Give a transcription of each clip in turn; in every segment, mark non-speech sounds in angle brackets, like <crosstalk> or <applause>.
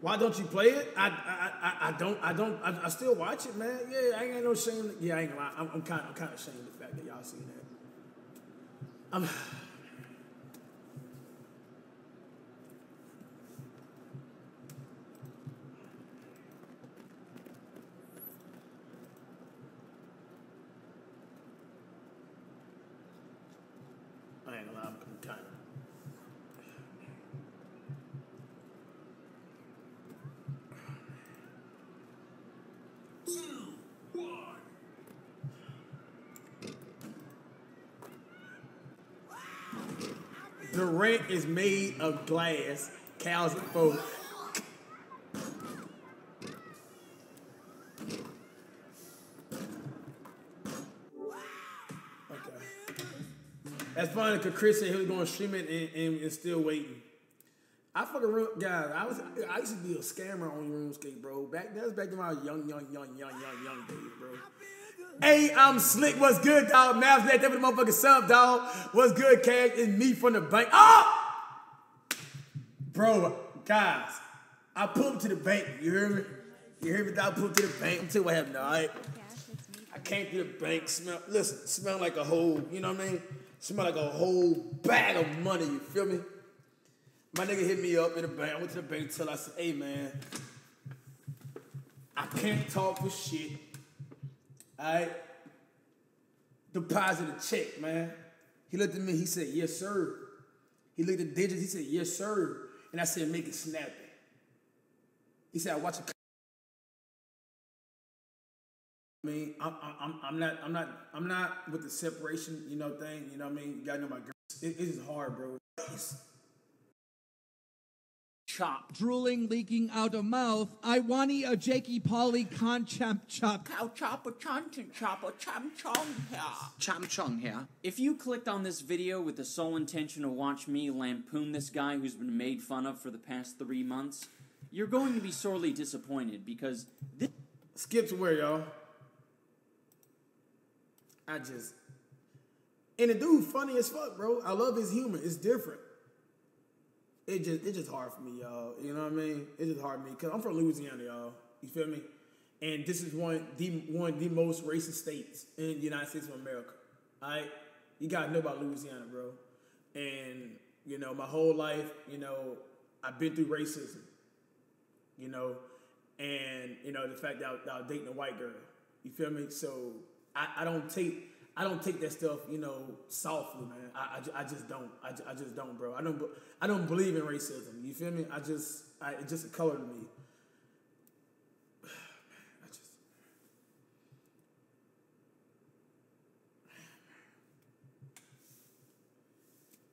Why don't you play it? I I, I, I don't I don't I, I still watch it, man. Yeah, I ain't no shame. Yeah, I ain't gonna lie. I'm, I'm kind I'm kind of ashamed of the fact that y'all seen that. I'm. I ain't gonna lie. I'm kind of. Durant is made of glass. Cows and folk. Okay. That's funny because Chris said he was going to stream it and, and, and still waiting. I fucking real guys. I was I used to be a scammer on RuneScape, bro. Back that was back in my young, young, young, young, young, young days, bro. Hey, I'm slick. What's good, dog? Mavs that with the motherfucking sub, dog. What's good, cash? It's me from the bank. Oh! Bro, guys, I pulled to the bank. You hear me? You hear me? dog? I pulled to the bank. I'm telling what happened, all right? I came to the bank, smell, listen, smell like a whole, you know what I mean? Smell like a whole bag of money, you feel me? My nigga hit me up in the bank. I went to the bank till I said, hey man, I can't talk for shit. Alright? Deposit a check, man. He looked at me, he said, yes, sir. He looked at the digits, he said, yes, sir. And I said, make it snappy. He said, I watch a I mean, I'm, I'm, I'm not, I'm not, I'm not with the separation, you know, thing. You know what I mean? You gotta know my girl. It, it is hard, bro. It's- chop. Drooling, leaking out of mouth. I want a Jakey Polly con champ chop. Cow chopper chanting chopper cham chong here. Cham Chung here. If you clicked on this video with the sole intention to watch me lampoon this guy who's been made fun of for the past three months, you're going to be sorely disappointed because this Skip to where, y'all? I just. And the dude funny as fuck, bro. I love his humor. It's different. It just it's just hard for me, y'all. You know what I mean? It's just hard for me because I'm from Louisiana, y'all. You feel me? And this is one the one the most racist states in the United States of America. Alright? You gotta know about Louisiana, bro. And, you know, my whole life, you know, I've been through racism you know, and you know the fact that I, that I was dating a white girl. You feel me? So I, I don't take I don't take that stuff you know softly, man. I, I, I just don't. I, I just don't, bro. I don't I don't believe in racism. You feel me? I just I, it's just a color to me. <sighs> I just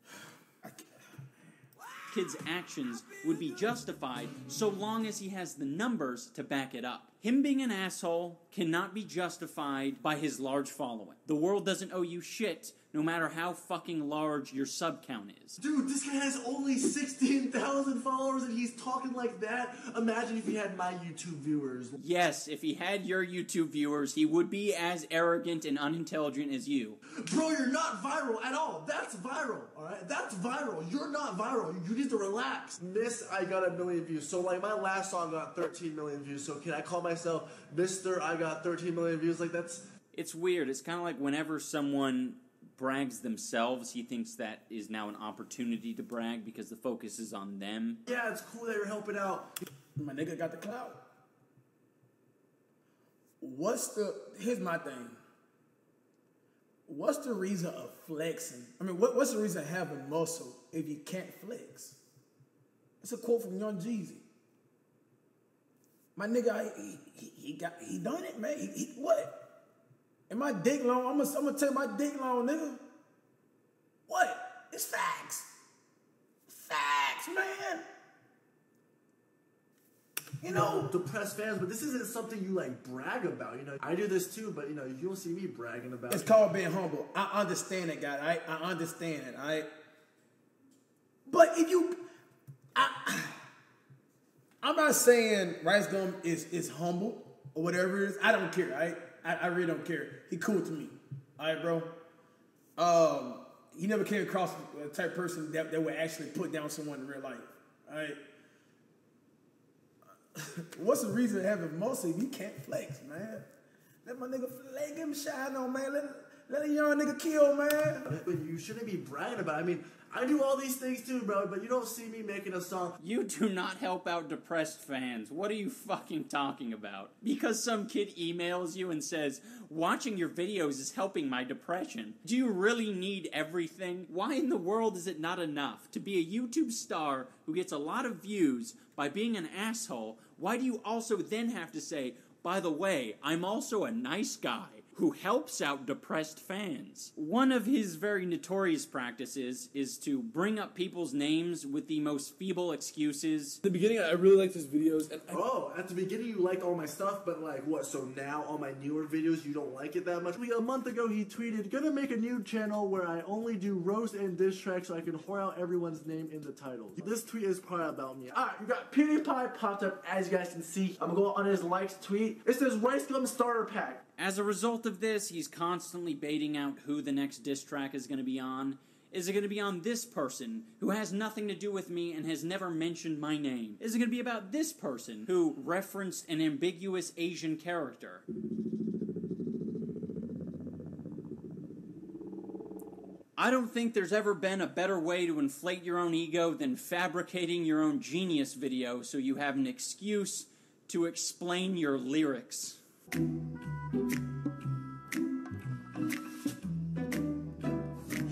<sighs> kid's actions would be justified so long as he has the numbers to back it up. Him being an asshole cannot be justified by his large following. The world doesn't owe you shit, no matter how fucking large your sub count is. Dude, this guy has only 16,000 followers and he's talking like that. Imagine if he had my YouTube viewers. Yes, if he had your YouTube viewers, he would be as arrogant and unintelligent as you. Bro, you're not viral at all. That's viral, alright? That's viral. You're not viral. You need to relax. Miss, I got a million views. So, like, my last song got 13 million views. So, can I call myself Mr. I got 13 million views? Like, that's. It's weird. It's kind of like whenever someone brags themselves, he thinks that is now an opportunity to brag because the focus is on them. Yeah, it's cool that you're helping out. My nigga got the clout. What's the here's my thing. What's the reason of flexing? I mean, what, what's the reason of having muscle if you can't flex? It's a quote from Young Jeezy. My nigga, he, he, he got he done it, man. He, he, what? And my dick long, I'm gonna, I'm gonna tell my dick long, nigga. What? It's facts. Facts, man. You know, depressed fans, but this isn't something you like brag about. You know, I do this too, but you know, you don't see me bragging about It's it. called being humble. I understand it, guy. I, I understand it. I. But if you, I'm not saying Rice Gum is is humble or whatever it is. I don't care. I I, I really don't care. He cool to me. All right, bro. Um, he never came across a type of person that, that would actually put down someone in real life. All right. <laughs> What's the reason to have it mostly? You can't flex, man. Let my nigga let him shine on, man. Let, let a young nigga kill, man. But you shouldn't be bragging about it. I mean, I do all these things too, bro, but you don't see me making a song. You do not help out depressed fans. What are you fucking talking about? Because some kid emails you and says, watching your videos is helping my depression. Do you really need everything? Why in the world is it not enough to be a YouTube star who gets a lot of views by being an asshole? Why do you also then have to say, by the way, I'm also a nice guy? Who helps out depressed fans. One of his very notorious practices is to bring up people's names with the most feeble excuses. At the beginning, I really liked his videos, and I, Oh, at the beginning you liked all my stuff, but like what? So now all my newer videos you don't like it that much? Like, a month ago he tweeted, "Gonna make a new channel where I only do roast and diss tracks, so I can whore out everyone's name in the titles." This tweet is probably about me. All right, you got PewDiePie popped up as you guys can see. I'm gonna go on his likes tweet. It says Rice Gum Starter Pack. As a result of this, he's constantly baiting out who the next diss track is going to be on. Is it going to be on this person who has nothing to do with me and has never mentioned my name? Is it going to be about this person who referenced an ambiguous Asian character? I don't think there's ever been a better way to inflate your own ego than fabricating your own genius video so you have an excuse to explain your lyrics. Yo,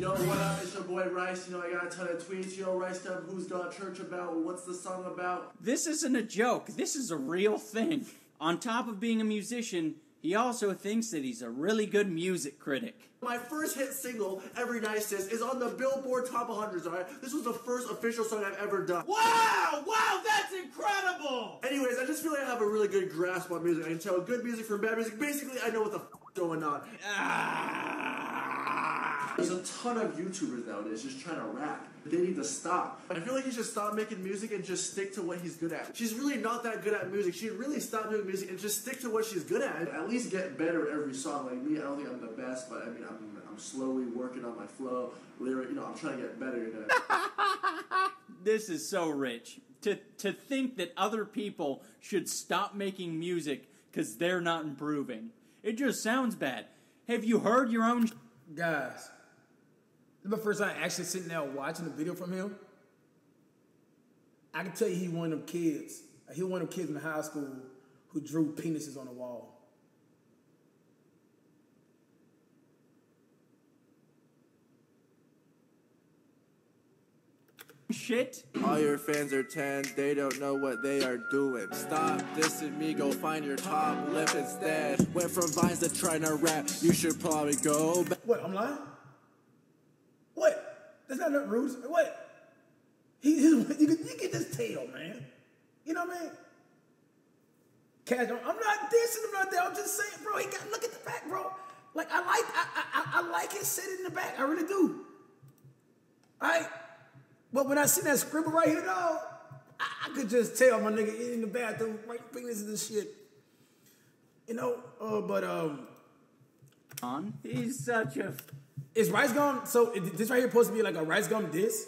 what up? It's your boy Rice. You know, I got a ton of tweets. Yo, Rice Dub, who's got church about? What's the song about? This isn't a joke. This is a real thing. On top of being a musician, he also thinks that he's a really good music critic. My first hit single, Every Night Sis, is on the Billboard Top 100s, alright? This was the first official song I've ever done. Wow! Wow, that's incredible! Anyways, I just feel like I have a really good grasp on music. I can tell good music from bad music. Basically, I know what the f- going on. Ah. There's a ton of YouTubers nowadays just trying to rap. They need to stop. I feel like he should stop making music and just stick to what he's good at. She's really not that good at music. She'd really stop doing music and just stick to what she's good at. At least get better at every song. Like me, I don't think I'm the best, but I mean, I'm, I'm slowly working on my flow, lyric. You know, I'm trying to get better. You <laughs> know? This is so rich. To, to think that other people should stop making music because they're not improving. It just sounds bad. Have you heard your own. Guys, this is my first time actually sitting there watching the video from him. I can tell you he one of them kids. He one of them kids in high school who drew penises on the wall. shit? All your fans are 10, they don't know what they are doing. Stop dissing me, go find your top lip instead. Went from vines to trying to rap, you should probably go back. What? I'm lying? That's not nothing rude. What? He, <laughs> you, can, you can just tell, man. You know what I mean? Cash, I'm not dissing him not there. I'm just saying, bro. He got look at the back, bro. Like I like I I, I- like it sitting in the back. I really do. Right. But when I see that scribble right here, though, I, I could just tell my nigga in the bathroom, right fingers and this shit. You know, uh, but um, On? He's such a. is rice gum? So is this right here supposed to be like a rice gum diss?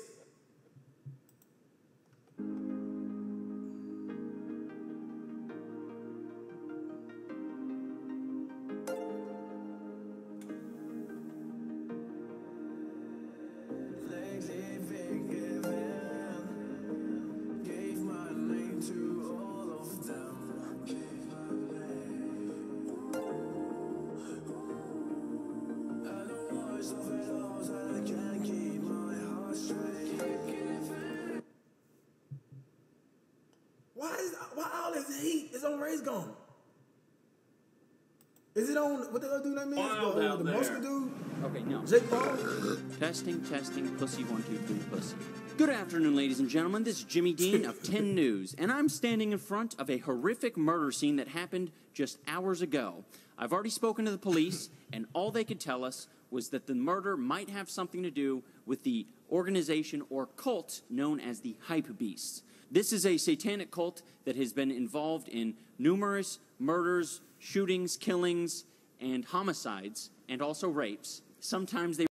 This heat is on? Is it on what the other do that means? Wild The, out the there. Mosca dude? Okay, no. Jake Paul? Testing, testing, pussy one, two, three, pussy. Good afternoon, ladies and gentlemen. This is Jimmy Dean of 10 <laughs> News, and I'm standing in front of a horrific murder scene that happened just hours ago. I've already spoken to the police, <laughs> and all they could tell us was that the murder might have something to do with the organization or cult known as the Hype Beasts. This is a satanic cult that has been involved in numerous murders, shootings, killings, and homicides, and also rapes. Sometimes they